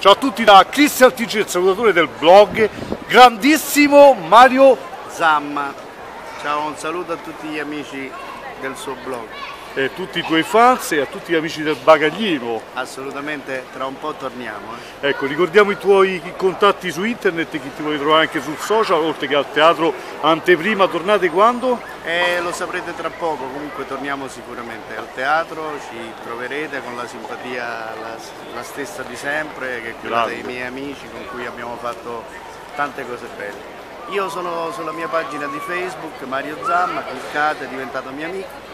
Ciao a tutti da Cristian TG, il salutatore del blog, grandissimo Mario Zamma. Ciao, un saluto a tutti gli amici del suo blog. E tutti i tuoi fans e a tutti gli amici del bagaglino. Assolutamente, tra un po' torniamo. eh. Ecco, ricordiamo i tuoi contatti su internet, chi ti vuoi trovare anche sul social, oltre che al teatro anteprima, tornate quando? E lo saprete tra poco, comunque torniamo sicuramente al teatro, ci troverete con la simpatia la, la stessa di sempre, che è quella Grande. dei miei amici con cui abbiamo fatto tante cose belle. Io sono sulla mia pagina di Facebook, Mario Zamma, cliccate, è diventato mio amico